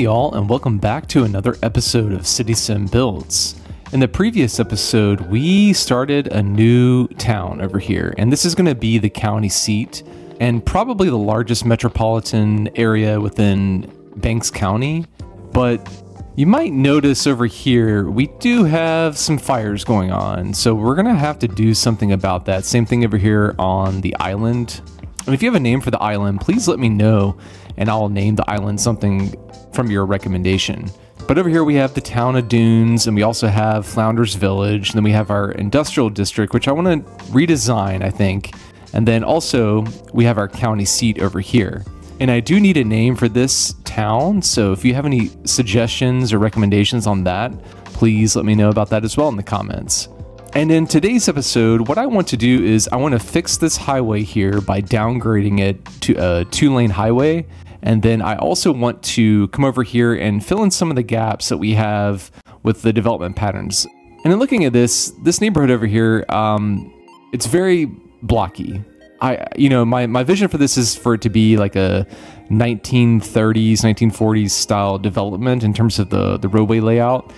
Y'all, and welcome back to another episode of City Sim Builds. In the previous episode, we started a new town over here, and this is going to be the county seat and probably the largest metropolitan area within Banks County. But you might notice over here, we do have some fires going on, so we're going to have to do something about that. Same thing over here on the island. And if you have a name for the island, please let me know and I'll name the island something from your recommendation. But over here we have the town of Dunes, and we also have Flounders Village, and then we have our industrial district, which I want to redesign, I think. And then also we have our county seat over here. And I do need a name for this town, so if you have any suggestions or recommendations on that, please let me know about that as well in the comments. And in today's episode, what I want to do is I want to fix this highway here by downgrading it to a two lane highway. And then I also want to come over here and fill in some of the gaps that we have with the development patterns. And in looking at this, this neighborhood over here, um, it's very blocky. I, you know, my, my vision for this is for it to be like a 1930s, 1940s style development in terms of the, the roadway layout.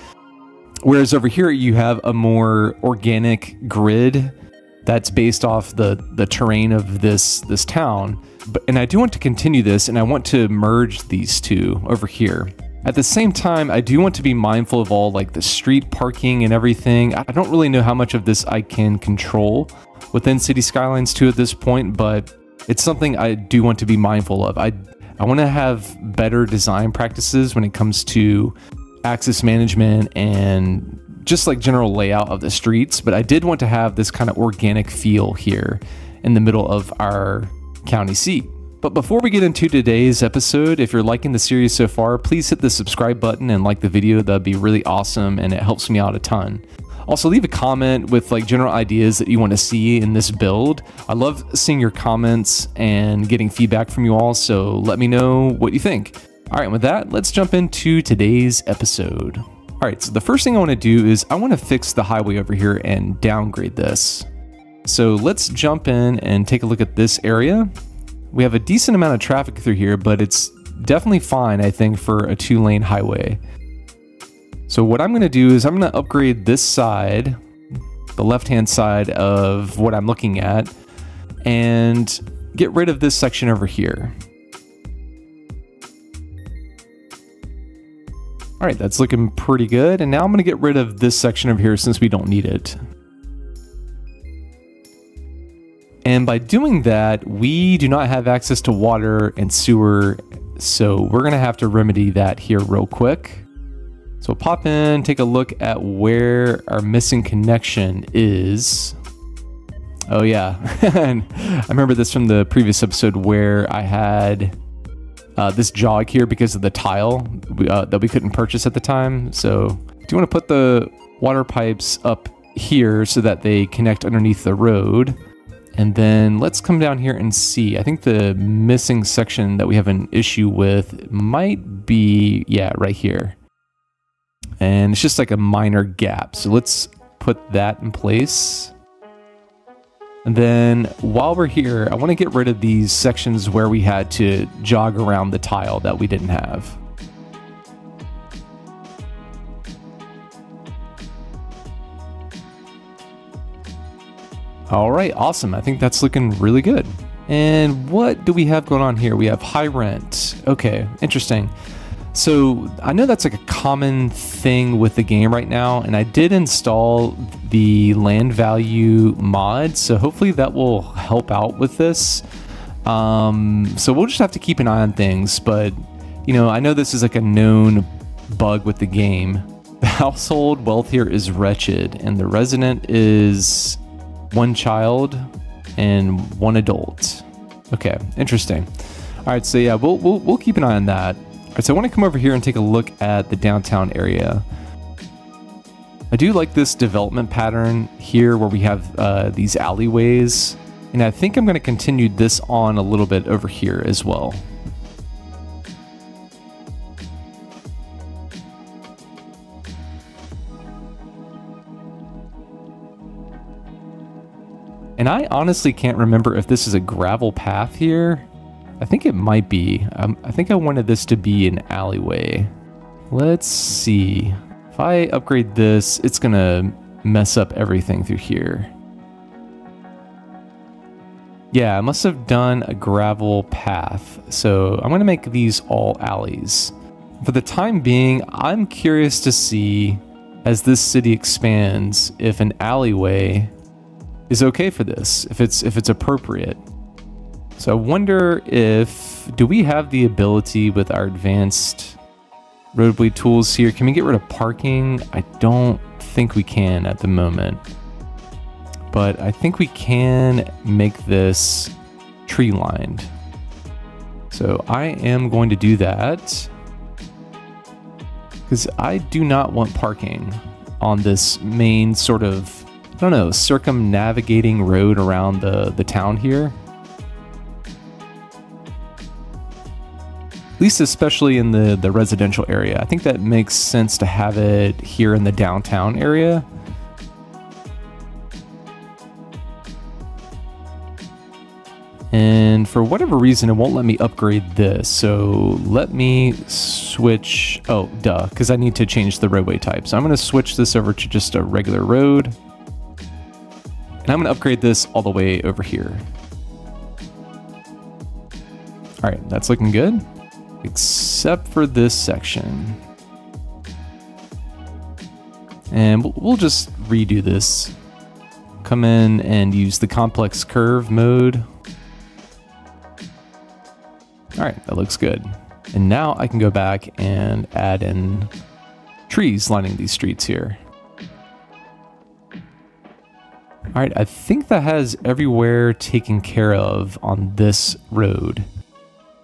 Whereas over here you have a more organic grid that's based off the the terrain of this this town. But and I do want to continue this and I want to merge these two over here. At the same time, I do want to be mindful of all like the street parking and everything. I don't really know how much of this I can control within City Skylines 2 at this point, but it's something I do want to be mindful of. I I want to have better design practices when it comes to access management and just like general layout of the streets, but I did want to have this kind of organic feel here in the middle of our county seat. But before we get into today's episode, if you're liking the series so far, please hit the subscribe button and like the video. That'd be really awesome and it helps me out a ton. Also, leave a comment with like general ideas that you want to see in this build. I love seeing your comments and getting feedback from you all, so let me know what you think. All right, with that, let's jump into today's episode. All right, so the first thing I want to do is I want to fix the highway over here and downgrade this. So let's jump in and take a look at this area. We have a decent amount of traffic through here, but it's definitely fine, I think, for a two lane highway. So what I'm going to do is I'm going to upgrade this side, the left hand side of what I'm looking at, and get rid of this section over here. All right, that's looking pretty good. And now I'm gonna get rid of this section over here since we don't need it. And by doing that, we do not have access to water and sewer. So we're gonna have to remedy that here real quick. So pop in, take a look at where our missing connection is. Oh yeah, I remember this from the previous episode where I had uh, this jog here because of the tile uh, that we couldn't purchase at the time. So do you want to put the water pipes up here so that they connect underneath the road? And then let's come down here and see. I think the missing section that we have an issue with might be, yeah, right here. And it's just like a minor gap. So let's put that in place. And then while we're here, I want to get rid of these sections where we had to jog around the tile that we didn't have. All right, awesome. I think that's looking really good. And what do we have going on here? We have high rent. Okay, interesting. So I know that's like a common thing with the game right now, and I did install the land value mod, so hopefully that will help out with this. Um, so we'll just have to keep an eye on things, but you know, I know this is like a known bug with the game. The household wealth here is wretched, and the resident is one child and one adult. Okay, interesting. All right, so yeah, we'll we'll, we'll keep an eye on that. All right, so I want to come over here and take a look at the downtown area. I do like this development pattern here where we have uh, these alleyways. And I think I'm going to continue this on a little bit over here as well. And I honestly can't remember if this is a gravel path here I think it might be. Um, I think I wanted this to be an alleyway. Let's see. If I upgrade this, it's going to mess up everything through here. Yeah, I must have done a gravel path. So I'm going to make these all alleys. For the time being, I'm curious to see, as this city expands, if an alleyway is okay for this, if it's if it's appropriate. So I wonder if, do we have the ability with our advanced roadway tools here? Can we get rid of parking? I don't think we can at the moment but I think we can make this tree lined. So I am going to do that because I do not want parking on this main sort of, I don't know, circumnavigating road around the, the town here. At least especially in the, the residential area. I think that makes sense to have it here in the downtown area And for whatever reason, it won't let me upgrade this. So let me switch. Oh, duh, because I need to change the roadway type. So I'm going to switch this over to just a regular road. And I'm going to upgrade this all the way over here. All right, that's looking good. Except for this section. And we'll just redo this. Come in and use the complex curve mode all right, that looks good. And now I can go back and add in trees lining these streets here. All right, I think that has everywhere taken care of on this road.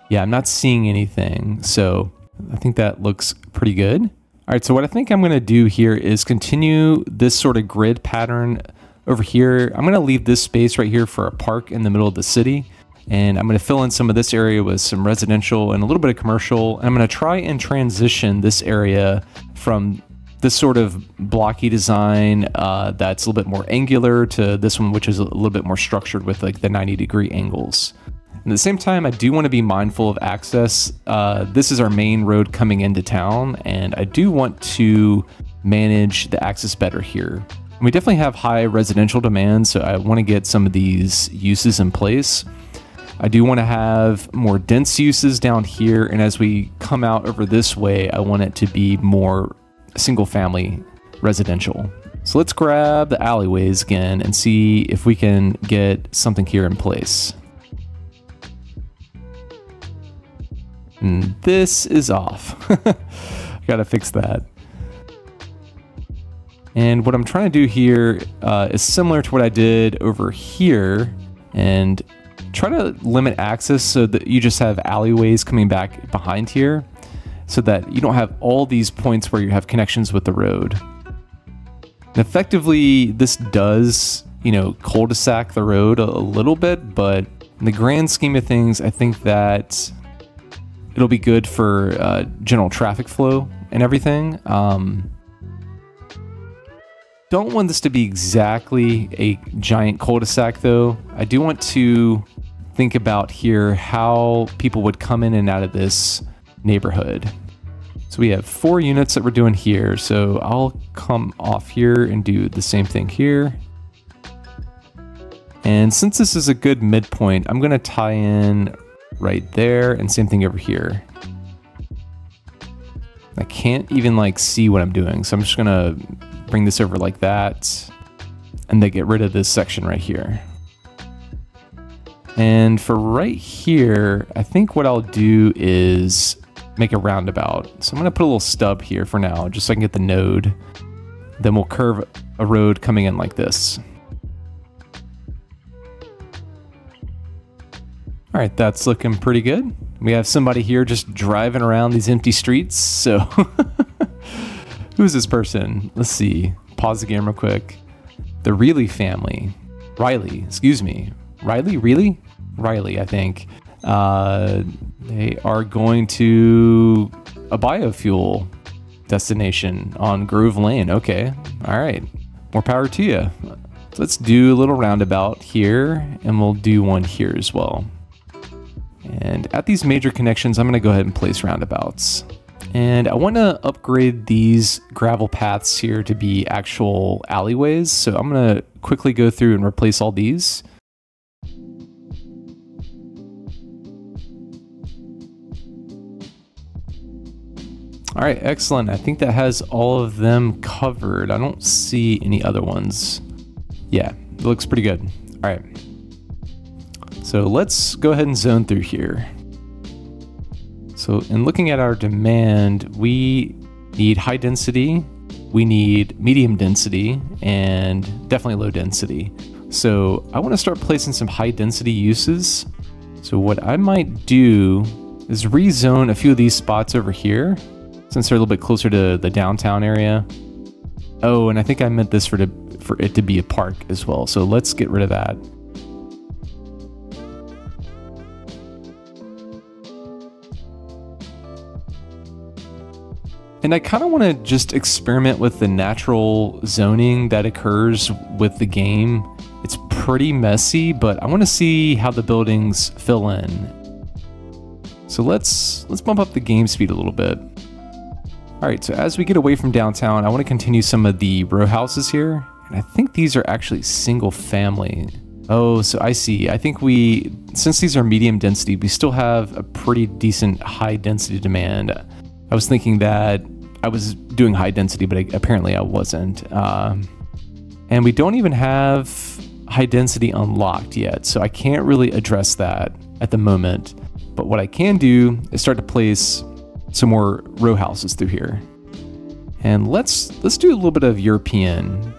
Yeah, I'm not seeing anything, so I think that looks pretty good. All right, so what I think I'm gonna do here is continue this sort of grid pattern over here. I'm gonna leave this space right here for a park in the middle of the city. And I'm going to fill in some of this area with some residential and a little bit of commercial. And I'm going to try and transition this area from this sort of blocky design uh, that's a little bit more angular to this one, which is a little bit more structured with like the 90 degree angles. And At the same time, I do want to be mindful of access. Uh, this is our main road coming into town, and I do want to manage the access better here. We definitely have high residential demand, so I want to get some of these uses in place. I do want to have more dense uses down here. And as we come out over this way, I want it to be more single family residential. So let's grab the alleyways again and see if we can get something here in place. And this is off. Gotta fix that. And what I'm trying to do here uh, is similar to what I did over here. And try to limit access so that you just have alleyways coming back behind here so that you don't have all these points where you have connections with the road. And effectively, this does, you know, cul-de-sac the road a, a little bit, but in the grand scheme of things, I think that it'll be good for uh, general traffic flow and everything. Um, don't want this to be exactly a giant cul-de-sac though. I do want to think about here how people would come in and out of this neighborhood. So we have four units that we're doing here. So I'll come off here and do the same thing here. And since this is a good midpoint, I'm going to tie in right there and same thing over here. I can't even like see what I'm doing. So I'm just going to bring this over like that and then get rid of this section right here. And for right here, I think what I'll do is make a roundabout. So I'm to put a little stub here for now, just so I can get the node. Then we'll curve a road coming in like this. All right, that's looking pretty good. We have somebody here just driving around these empty streets. So who's this person? Let's see. Pause the game real quick. The Reilly family. Riley, excuse me. Riley, really? Riley, I think. Uh, they are going to a biofuel destination on Grove Lane. Okay. All right. More power to you. Let's do a little roundabout here, and we'll do one here as well. And at these major connections, I'm gonna go ahead and place roundabouts. And I wanna upgrade these gravel paths here to be actual alleyways. So I'm gonna quickly go through and replace all these. All right, excellent. I think that has all of them covered. I don't see any other ones. Yeah, it looks pretty good. All right. So let's go ahead and zone through here. So in looking at our demand, we need high density, we need medium density, and definitely low density. So I want to start placing some high density uses. So what I might do is rezone a few of these spots over here since they're a little bit closer to the downtown area. Oh, and I think I meant this for, to, for it to be a park as well. So let's get rid of that. And I kind of want to just experiment with the natural zoning that occurs with the game. It's pretty messy, but I want to see how the buildings fill in. So let's let's bump up the game speed a little bit. All right, so as we get away from downtown, I want to continue some of the row houses here. And I think these are actually single family. Oh, so I see. I think we, since these are medium density, we still have a pretty decent high density demand. I was thinking that I was doing high density, but I, apparently I wasn't. Um, and we don't even have high density unlocked yet, so I can't really address that at the moment. But what I can do is start to place some more row houses through here. And let's let's do a little bit of European.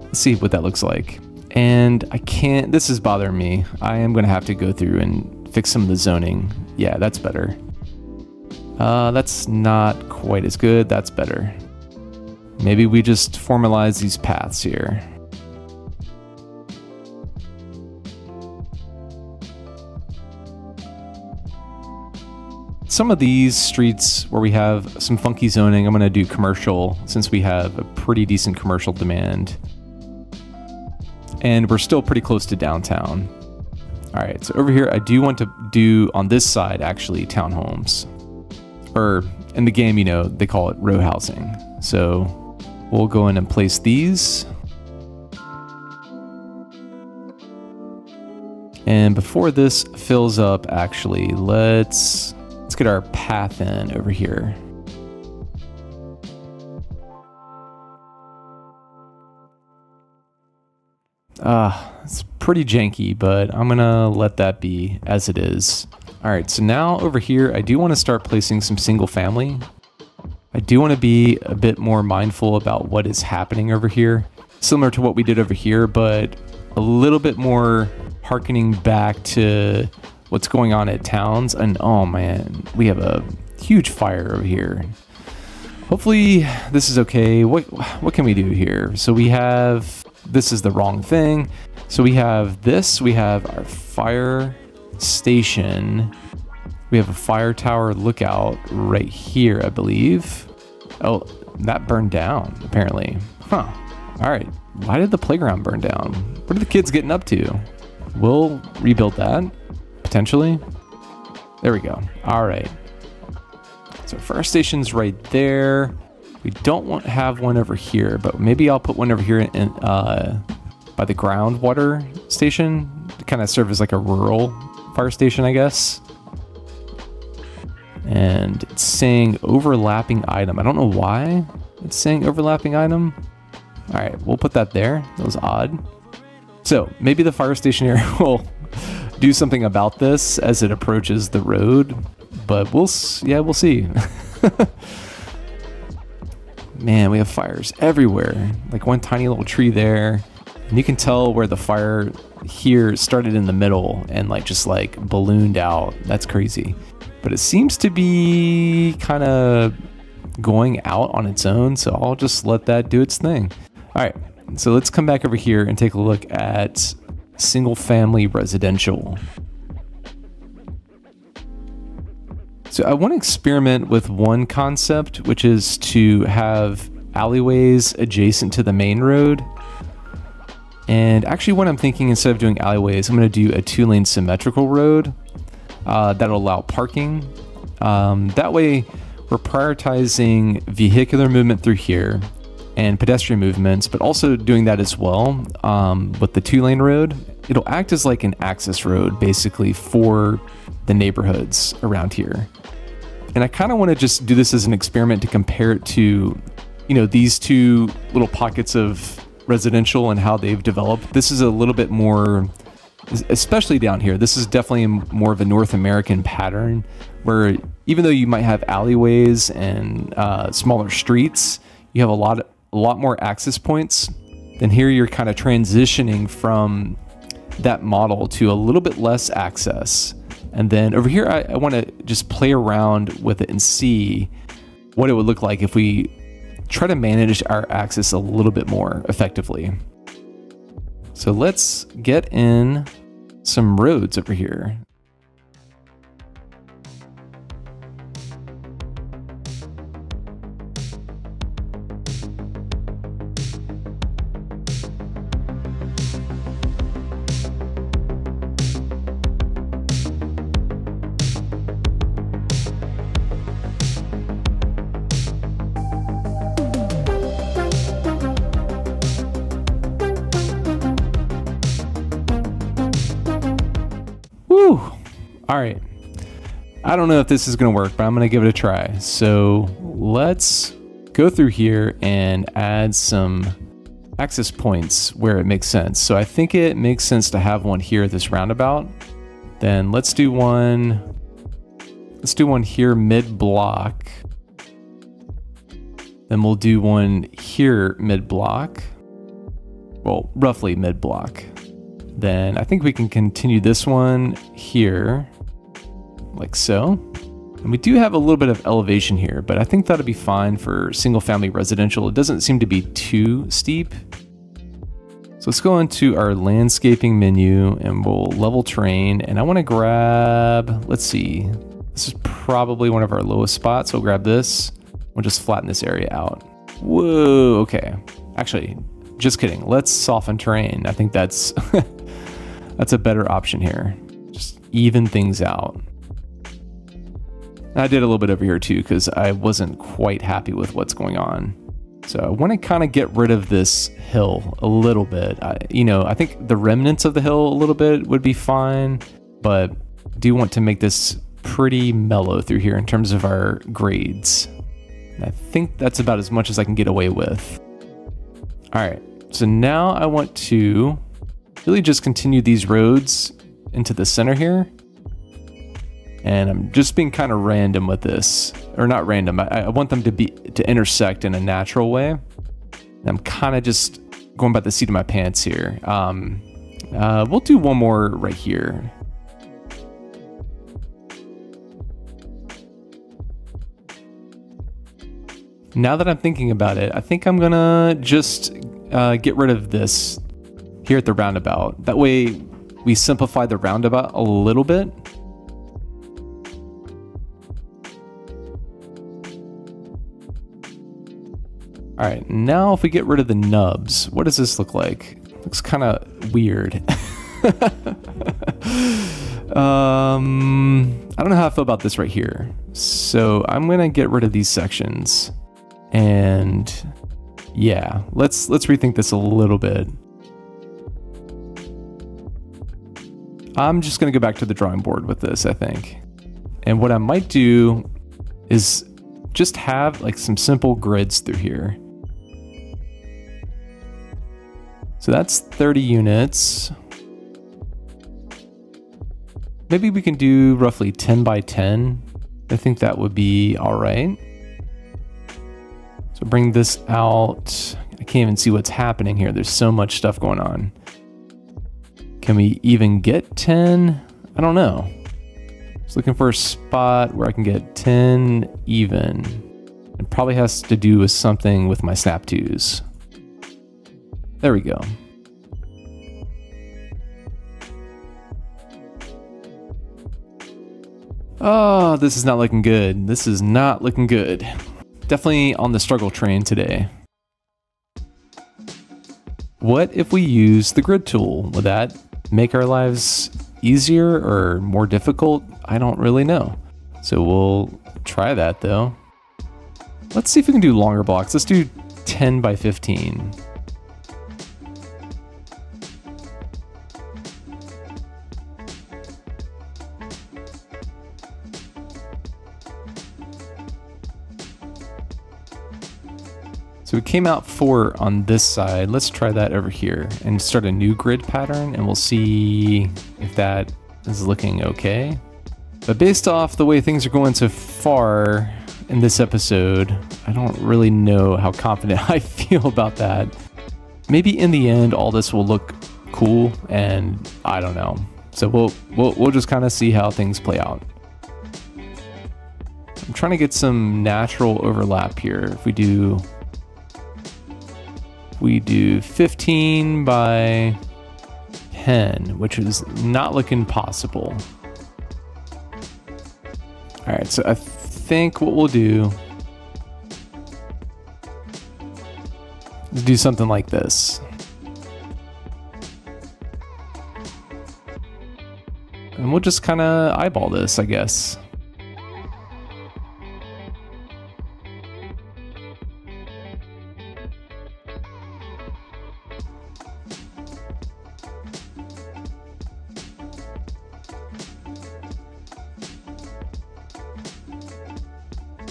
Let's see what that looks like. And I can't, this is bothering me. I am gonna have to go through and fix some of the zoning. Yeah, that's better. Uh, that's not quite as good, that's better. Maybe we just formalize these paths here. Some of these streets where we have some funky zoning, I'm going to do commercial since we have a pretty decent commercial demand. And we're still pretty close to downtown. All right, so over here, I do want to do on this side actually townhomes. Or in the game, you know, they call it row housing. So we'll go in and place these. And before this fills up, actually, let's get our path in over here. Ah, uh, it's pretty janky, but I'm gonna let that be as it is. All right, so now over here, I do wanna start placing some single family. I do wanna be a bit more mindful about what is happening over here. Similar to what we did over here, but a little bit more harkening back to what's going on at towns. And oh man, we have a huge fire over here. Hopefully this is okay. What what can we do here? So we have this is the wrong thing. So we have this. We have our fire station. We have a fire tower lookout right here, I believe. Oh, that burned down, apparently. Huh. All right. Why did the playground burn down? What are the kids getting up to? We'll rebuild that potentially. There we go. All right. So fire station's right there. We don't want to have one over here, but maybe I'll put one over here in, uh, by the groundwater station to kind of serve as like a rural fire station, I guess. And it's saying overlapping item. I don't know why it's saying overlapping item. All right, we'll put that there. That was odd. So maybe the fire station here will do something about this as it approaches the road, but we'll yeah we'll see. Man, we have fires everywhere. Like one tiny little tree there, and you can tell where the fire here started in the middle and like just like ballooned out. That's crazy. But it seems to be kind of going out on its own, so I'll just let that do its thing. All right, so let's come back over here and take a look at single family residential. So I want to experiment with one concept, which is to have alleyways adjacent to the main road. And actually what I'm thinking instead of doing alleyways, I'm going to do a two lane symmetrical road. uh, that'll allow parking. Um, that way, we're prioritizing vehicular movement through here and pedestrian movements, but also doing that as well um, with the two lane road. It'll act as like an access road basically for the neighborhoods around here. And I kind of want to just do this as an experiment to compare it to, you know, these two little pockets of residential and how they've developed. This is a little bit more, especially down here, this is definitely more of a North American pattern where even though you might have alleyways and uh, smaller streets, you have a lot, a lot more access points. Then here you're kind of transitioning from that model to a little bit less access. And then over here, I, I want to just play around with it and see what it would look like if we try to manage our access a little bit more effectively. So let's get in some roads over here. All right. I don't know if this is going to work, but I'm going to give it a try. So let's go through here and add some access points where it makes sense. So I think it makes sense to have one here at this roundabout. Then let's do one. Let's do one here mid block. Then we'll do one here mid block. Well, roughly mid block. Then I think we can continue this one here, like so. And we do have a little bit of elevation here, but I think that'll be fine for single family residential. It doesn't seem to be too steep. So let's go into our landscaping menu and we'll level terrain. And I wanna grab, let's see, this is probably one of our lowest spots. We'll grab this. We'll just flatten this area out. Whoa, okay. Actually, just kidding. Let's soften terrain. I think that's That's a better option here. Just even things out. I did a little bit over here too because I wasn't quite happy with what's going on. So I want to kind of get rid of this hill a little bit. I, you know, I think the remnants of the hill a little bit would be fine, but do want to make this pretty mellow through here in terms of our grades. And I think that's about as much as I can get away with. All right, so now I want to really just continue these roads into the center here. And I'm just being kind of random with this, or not random. I, I want them to be to intersect in a natural way. And I'm kind of just going by the seat of my pants here. Um, uh, we'll do one more right here. Now that I'm thinking about it, I think I'm gonna just uh, get rid of this here at the roundabout. That way we simplify the roundabout a little bit. All right, now if we get rid of the nubs, what does this look like? Looks kind of weird. um, I don't know how I feel about this right here. So I'm gonna get rid of these sections. And yeah, let's let's rethink this a little bit. I'm just to go back to the drawing board with this, I think. And what I might do is just have like some simple grids through here. So that's 30 units. Maybe we can do roughly 10 by 10. I think that would be all right. So bring this out. I can't even see what's happening here. There's so much stuff going on. Can we even get 10? I don't know. Just looking for a spot where I can get 10 even. It probably has to do with something with my snap twos. There we go. Oh, this is not looking good. This is not looking good. Definitely on the struggle train today. What if we use the grid tool? Would that make our lives easier or more difficult? I don't really know. So we'll try that though. Let's see if we can do longer blocks. Let's do 10 by 15. Came out four on this side. Let's try that over here and start a new grid pattern and we'll see if that is looking okay. But based off the way things are going so far in this episode, I don't really know how confident I feel about that. Maybe in the end, all this will look cool and I don't know. So we'll, we'll, we'll just kind of see how things play out. I'm trying to get some natural overlap here. If we do we do 15 by 10, which is not looking possible. All right, so I think what we'll do is do something like this. And we'll just kind of eyeball this, I guess.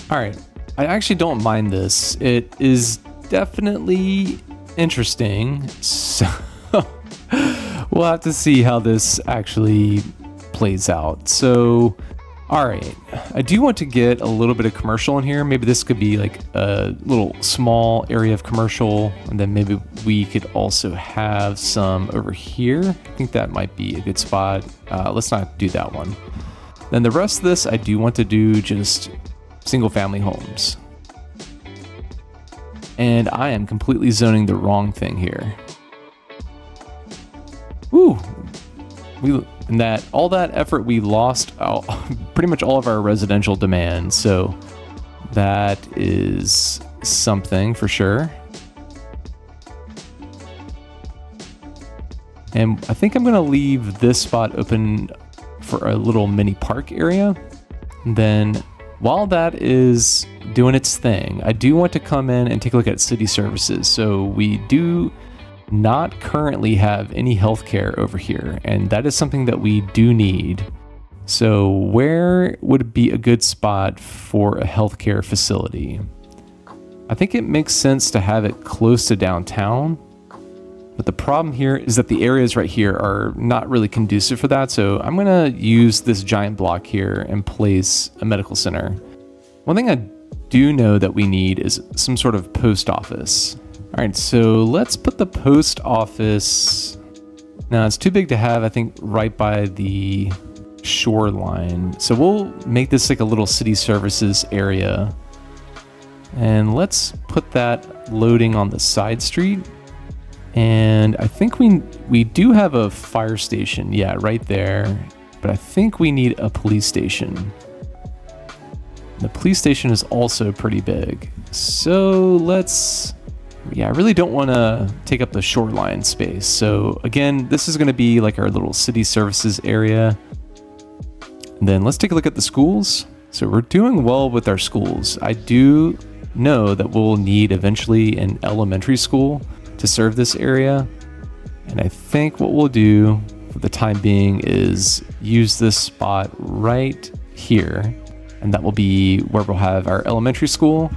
All right. I actually don't mind this. It is definitely interesting. So we'll have to see how this actually plays out. So, all right. I do want to get a little bit of commercial in here. Maybe this could be like a little small area of commercial. And then maybe we could also have some over here. I think that might be a good spot. Uh, let's not do that one. Then the rest of this, I do want to do just single family homes. And I am completely zoning the wrong thing here. Woo! We, that all that effort we lost all, pretty much all of our residential demand. So that is something for sure. And I think I'm going to leave this spot open for a little mini park area. And then while that is doing its thing, I do want to come in and take a look at city services. So we do not currently have any healthcare over here, and that is something that we do need. So where would be a good spot for a healthcare facility? I think it makes sense to have it close to downtown but the problem here is that the areas right here are not really conducive for that. So I'm to use this giant block here and place a medical center. One thing I do know that we need is some sort of post office. All right, so let's put the post office. Now it's too big to have, I think, right by the shoreline. So we'll make this like a little city services area. And let's put that loading on the side street. And I think we we do have a fire station, yeah, right there. But I think we need a police station. The police station is also pretty big. So let's, yeah, I really don't want to take up the shoreline space. So again, this is going to be like our little city services area. And then let's take a look at the schools. So we're doing well with our schools. I do know that we'll need eventually an elementary school to serve this area. And I think what we'll do for the time being is use this spot right here. And that will be where we'll have our elementary school.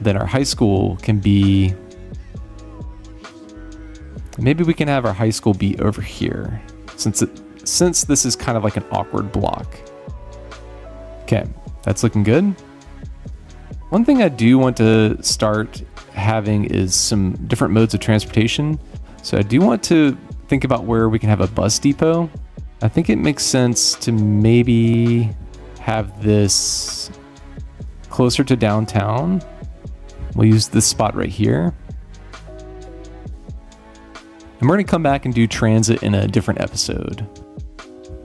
Then our high school can be, maybe we can have our high school be over here since it, since this is kind of like an awkward block. Okay, that's looking good. One thing I do want to start having is some different modes of transportation. So I do want to think about where we can have a bus depot. I think it makes sense to maybe have this closer to downtown. We'll use this spot right here. And we're going to come back and do transit in a different episode.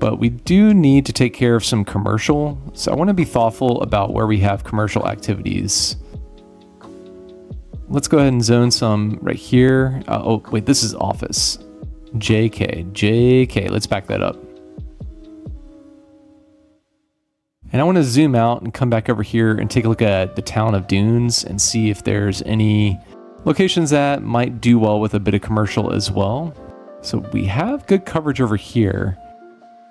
But we do need to take care of some commercial. So I want to be thoughtful about where we have commercial activities let's go ahead and zone some right here. Uh, oh, wait, this is office. JK, JK, let's back that up. And I want to zoom out and come back over here and take a look at the town of Dunes and see if there's any locations that might do well with a bit of commercial as well. So we have good coverage over here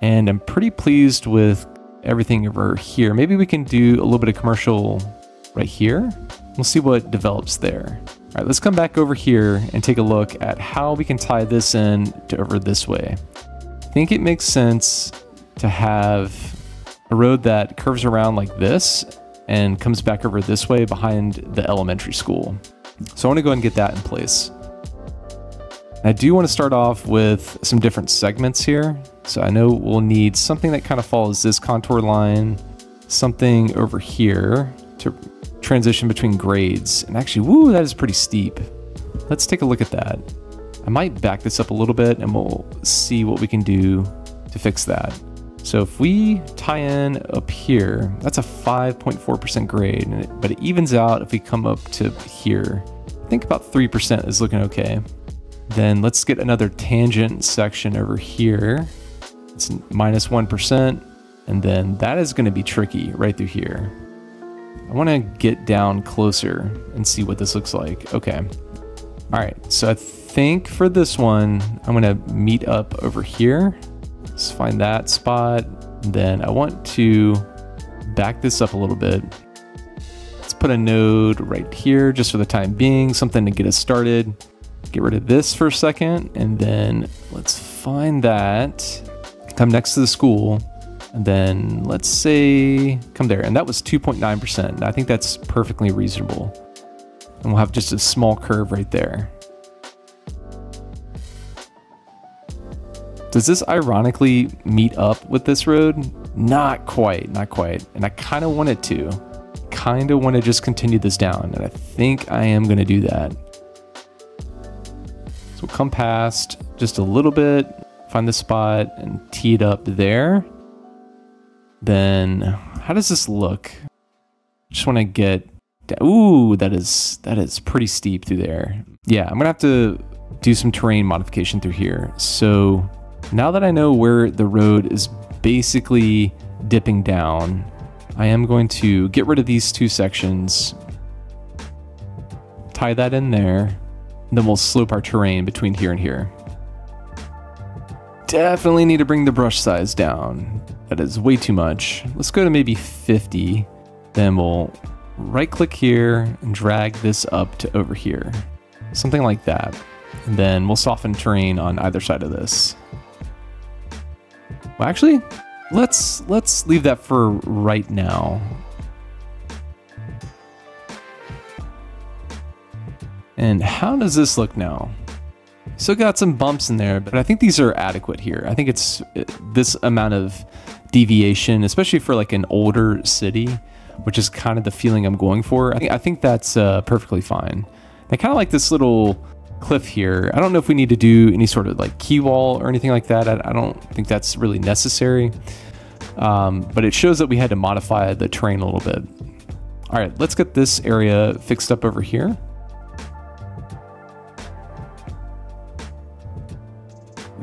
and I'm pretty pleased with everything over here. Maybe we can do a little bit of commercial right here. We'll see what develops there. All right, let's come back over here and take a look at how we can tie this in to over this way. I think it makes sense to have a road that curves around like this and comes back over this way behind the elementary school. So I want to go ahead and get that in place. I do want to start off with some different segments here. So I know we'll need something that kind of follows this contour line, something over here to transition between grades. And actually, woo, that is pretty steep. Let's take a look at that. I might back this up a little bit and we'll see what we can do to fix that. So if we tie in up here, that's a 5.4% grade, but it evens out if we come up to here. I think about 3% is looking okay. Then let's get another tangent section over here. It's minus 1. And then that is going to be tricky right through here. I want to get down closer and see what this looks like. Okay. All right. So I think for this one, I'm going to meet up over here. Let's find that spot. Then I want to back this up a little bit. Let's put a node right here just for the time being, something to get us started get rid of this for a second, and then let's find that, come next to the school, and then let's say come there. And that was 2.9%. I think that's perfectly reasonable. And we'll have just a small curve right there. Does this ironically meet up with this road? Not quite, not quite. And I kind of want it to. Kind of want to just continue this down. And I think I am going to do that. So we'll come past just a little bit, find the spot and tee it up there. Then how does this look? Just want to get Ooh, that is that is pretty steep through there. Yeah, I'm gonna have to do some terrain modification through here. So now that I know where the road is basically dipping down, I am going to get rid of these two sections, tie that in there, and then we'll slope our terrain between here and here. Definitely need to bring the brush size down. That is way too much. Let's go to maybe 50. Then we'll right click here and drag this up to over here. Something like that. And then we'll soften terrain on either side of this. Well, actually, let's let's leave that for right now. And how does this look now? Still got some bumps in there, but I think these are adequate here. I think it's this amount of deviation, especially for like an older city, which is kind of the feeling I'm going for. I think, I think that's uh, perfectly fine. I kind of like this little cliff here. I don't know if we need to do any sort of like key wall or anything like that. I, I don't think that's really necessary. Um, but it shows that we had to modify the terrain a little bit. All right, let's get this area fixed up over here.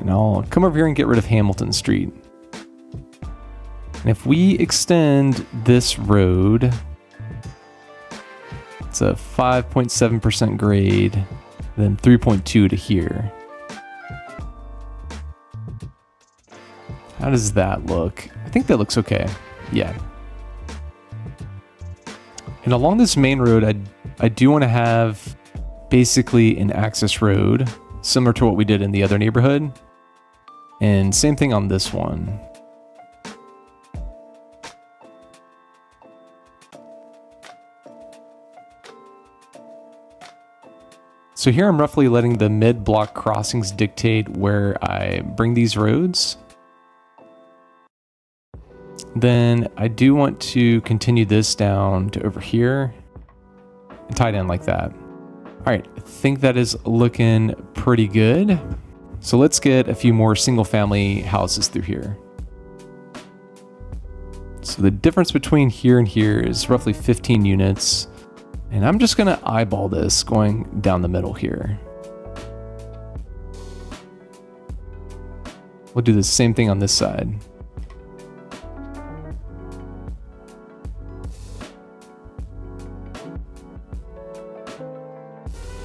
And I'll come over here and get rid of Hamilton Street. And if we extend this road, it's a 5.7% grade, then 3.2 to here. How does that look? I think that looks okay. Yeah. And along this main road, I, I do want to have basically an access road, similar to what we did in the other neighborhood. And same thing on this one. So here I'm roughly letting the mid-block crossings dictate where I bring these roads. Then I do want to continue this down to over here and tie down like that. All right, I think that is looking pretty good. So let's get a few more single family houses through here. So the difference between here and here is roughly 15 units. And I'm just gonna eyeball this going down the middle here. We'll do the same thing on this side.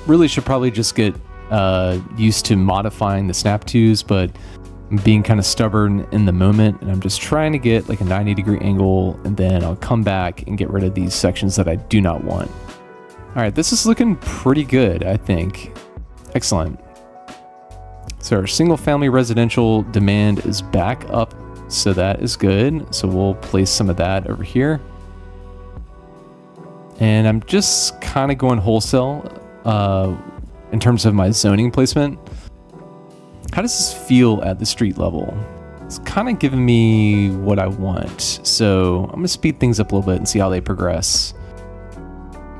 Really should probably just get uh, used to modifying the snap twos, but I'm being kind of stubborn in the moment and I'm just trying to get like a 90 degree angle and then I'll come back and get rid of these sections that I do not want. All right, this is looking pretty good, I think. Excellent. So our single family residential demand is back up, so that is good. So we'll place some of that over here. And I'm just kind of going wholesale uh, in terms of my zoning placement. How does this feel at the street level? It's kind of giving me what I want. So I'm gonna speed things up a little bit and see how they progress.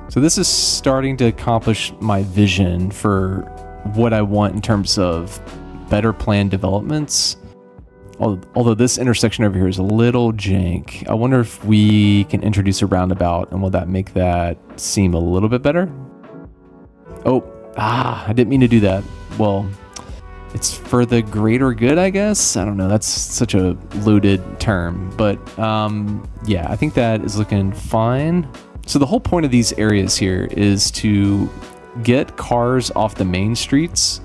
So this is starting to accomplish my vision for what I want in terms of better planned developments. Although this intersection over here is a little jank, I wonder if we can introduce a roundabout and will that make that seem a little bit better? Oh, ah, I didn't mean to do that. Well, it's for the greater good, I guess. I don't know. That's such a loaded term, but um, yeah, I think that is looking fine. So the whole point of these areas here is to get cars off the main streets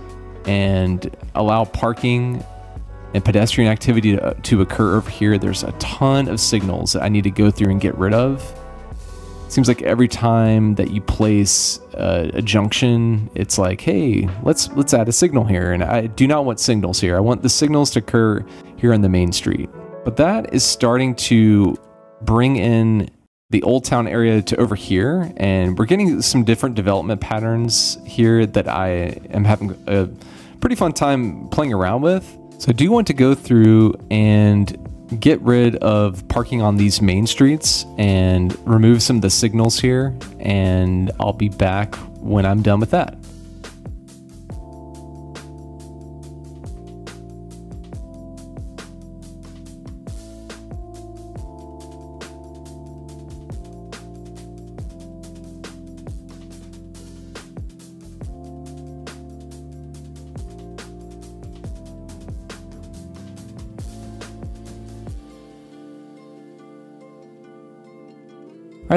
and allow parking and pedestrian activity to, to, occur over here. There's a ton of signals that I need to go through and get rid of. Seems like every time that you place a, a junction, it's like, hey, let's let's add a signal here. And I do not want signals here. I want the signals to occur here on the main street. But that is starting to bring in the Old Town area to over here, and we're getting some different development patterns here that I am having a pretty fun time playing around with. So I do want to go through and get rid of parking on these main streets and remove some of the signals here, and I'll be back when I'm done with that.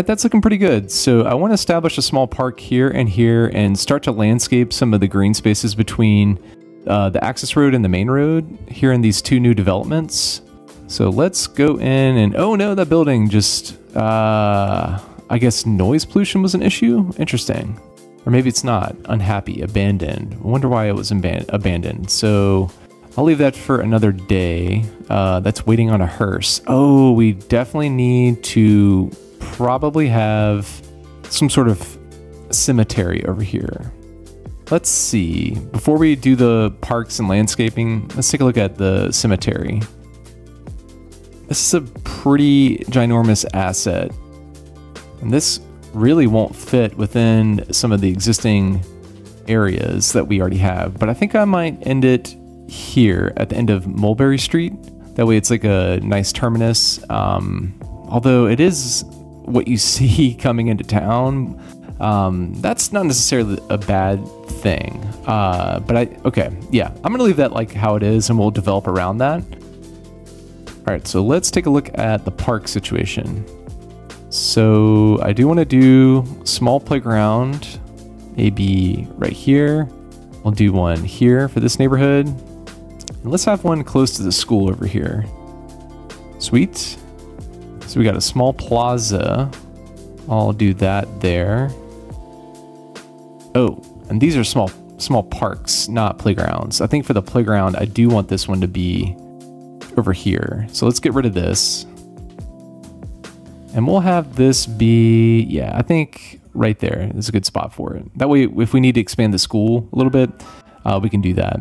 Right, that's looking pretty good. So I want to establish a small park here and here and start to landscape some of the green spaces between uh, the access road and the main road here in these two new developments. So let's go in and, oh no, that building just, uh, I guess noise pollution was an issue? Interesting. Or maybe it's not. Unhappy, abandoned. I wonder why it was abandoned. So I'll leave that for another day. Uh, that's waiting on a hearse. Oh, we definitely need to probably have some sort of cemetery over here. Let's see. Before we do the parks and landscaping, let's take a look at the cemetery. This is a pretty ginormous asset. And this really won't fit within some of the existing areas that we already have. But I think I might end it here at the end of Mulberry Street. That way it's like a nice terminus. Um, although it is what you see coming into town, um, that's not necessarily a bad thing. Uh, but I, okay, yeah, I'm gonna leave that like how it is and we'll develop around that. All right, so let's take a look at the park situation. So I do wanna do small playground, maybe right here. I'll do one here for this neighborhood. And let's have one close to the school over here. Sweet. So we got a small plaza. I'll do that there. Oh, and these are small small parks, not playgrounds. I think for the playground, I do want this one to be over here. So let's get rid of this. And we'll have this be, yeah, I think right there is a good spot for it. That way, if we need to expand the school a little bit, uh, we can do that.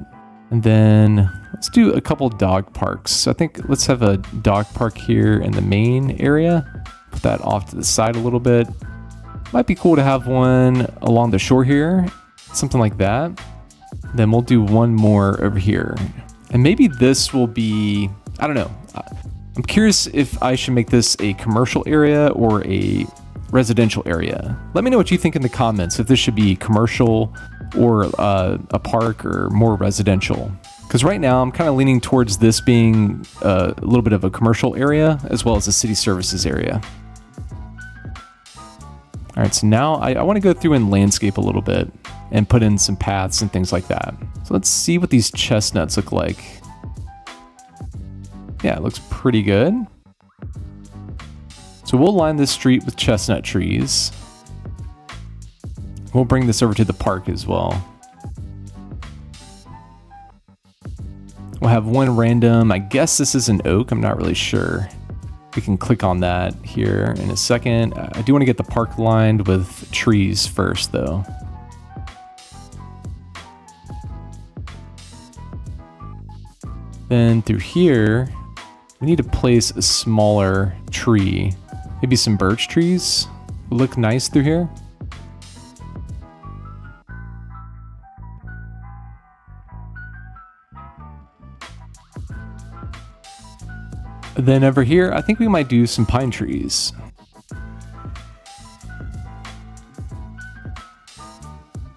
And then let's do a couple dog parks. So I think let's have a dog park here in the main area. Put that off to the side a little bit. Might be cool to have one along the shore here, something like that. Then we'll do one more over here. And maybe this will be, I don't know. I'm curious if I should make this a commercial area or a residential area. Let me know what you think in the comments if this should be commercial or uh, a park or more residential. Because right now I'm kind of leaning towards this being uh, a little bit of a commercial area as well as a city services area. All right, so now I, I want to go through and landscape a little bit and put in some paths and things like that. So let's see what these chestnuts look like. Yeah, it looks pretty good. So we'll line this street with chestnut trees. We'll bring this over to the park as well. We'll have one random, I guess this is an oak, I'm not really sure. We can click on that here in a second. I do want to get the park lined with trees first though. Then through here, we need to place a smaller tree. Maybe some birch trees look nice through here. Then over here, I think we might do some pine trees.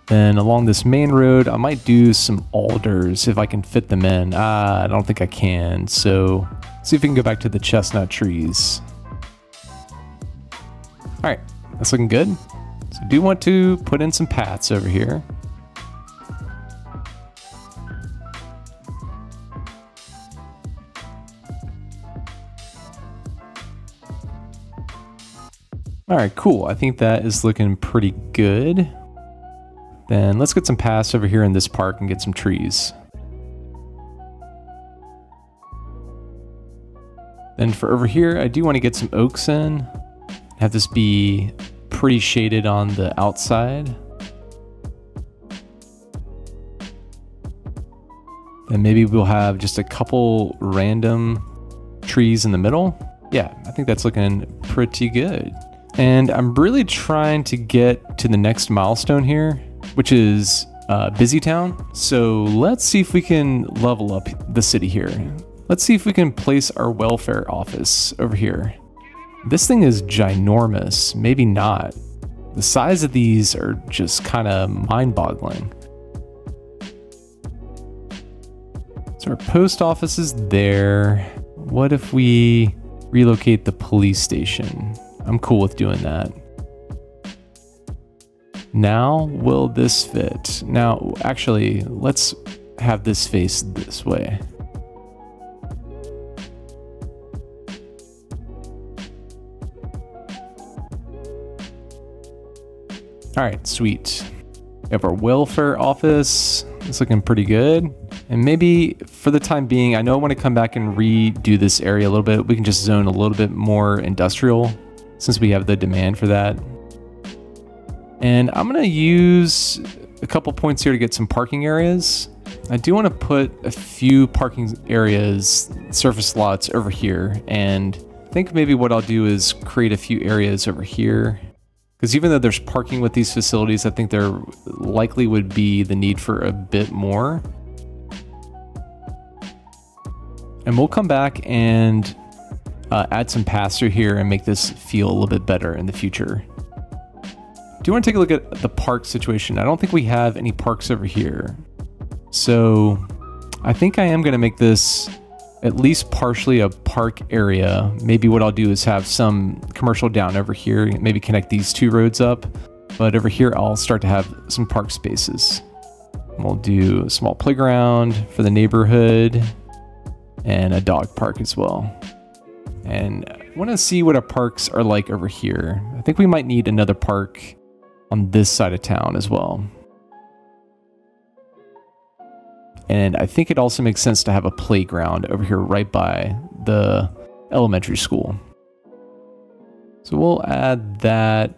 Then along this main road, I might do some alders if I can fit them in. Ah, I don't think I can. So see if we can go back to the chestnut trees. All right, that's looking good. So do want to put in some paths over here. All right, cool. I think that is looking pretty good. Then let's get some paths over here in this park and get some trees. Then for over here, I do want to get some oaks in. Have this be pretty shaded on the outside. And maybe we'll have just a couple random trees in the middle. Yeah, I think that's looking pretty good. And I'm really trying to get to the next milestone here, which is uh, Busy Town. So let's see if we can level up the city here. Let's see if we can place our welfare office over here. This thing is ginormous, maybe not. The size of these are just kind of mind-boggling. So our post office is there. What if we relocate the police station? I'm cool with doing that. Now, will this fit? Now, actually, let's have this face this way. All right, sweet. We have our welfare office. It's looking pretty good. And maybe for the time being, I know I want to come back and redo this area a little bit. We can just zone a little bit more industrial since we have the demand for that. And I'm to use a couple points here to get some parking areas. I do want to put a few parking areas, surface lots over here. And I think maybe what I'll do is create a few areas over here. Because even though there's parking with these facilities, I think there likely would be the need for a bit more. And we'll come back and uh, add some paths through here and make this feel a little bit better in the future. Do you want to take a look at the park situation? I don't think we have any parks over here. So I think I am going to make this at least partially a park area. Maybe what I'll do is have some commercial down over here, maybe connect these two roads up. But over here, I'll start to have some park spaces. We'll do a small playground for the neighborhood and a dog park as well. And I want to see what our parks are like over here. I think we might need another park on this side of town as well. And I think it also makes sense to have a playground over here right by the elementary school. So we'll add that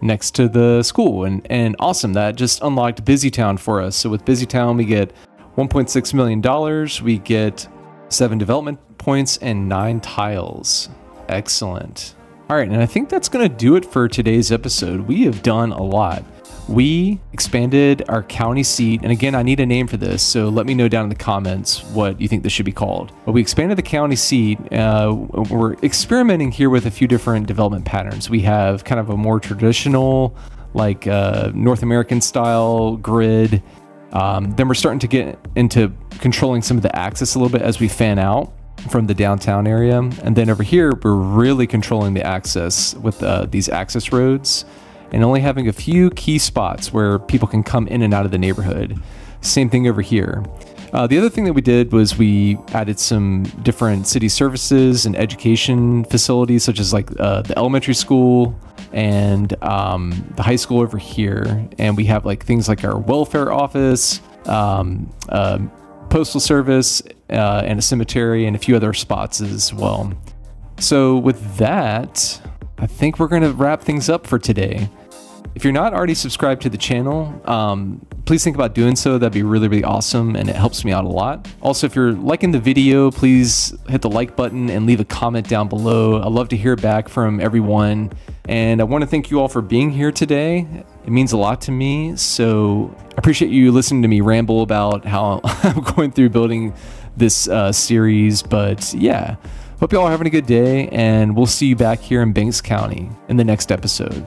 next to the school. And, and awesome, that just unlocked Busytown for us. So with Busytown, we get $1.6 million. We get seven development points, and nine tiles. Excellent. All right, and I think that's going to do it for today's episode. We have done a lot. We expanded our county seat, and again, I need a name for this, so let me know down in the comments what you think this should be called. But we expanded the county seat. Uh, we're experimenting here with a few different development patterns. We have kind of a more traditional, like uh, North American style grid. Um, then we're starting to get into controlling some of the axis a little bit as we fan out from the downtown area. And then over here, we're really controlling the access with uh, these access roads. and only having a few key spots where people can come in and out of the neighborhood. Same thing over here. Uh, the other thing that we did was we added some different city services and education facilities, such as like uh, the elementary school and um, the high school over here. And we have like things like our welfare office, um, uh, postal service, uh, and a cemetery, and a few other spots as well. So, with that, I think we're going to wrap things up for today. If you're not already subscribed to the channel, um, please think about doing so. That'd be really, really awesome and it helps me out a lot. Also, if you're liking the video, please hit the like button and leave a comment down below. I love to hear back from everyone. And I want to thank you all for being here today. It means a lot to me. So I appreciate you listening to me ramble about how I'm going through building this uh, series. But yeah, hope you all are having a good day. And we'll see you back here in Banks County in the next episode.